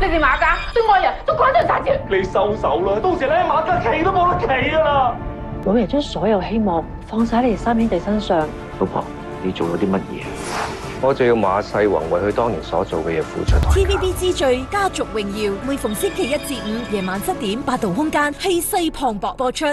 你哋马家对外人？都赶咗去绝你收手啦到时你喺马家企都冇得企噶啦。老爷将所有希望放晒喺你哋三兄弟身上。老婆你做咗啲乜嘢我就要马世宏为佢当年所做嘅嘢付出 tvb 之最家族荣耀每逢星期一至五夜晚七点八度空间气势磅礴播出。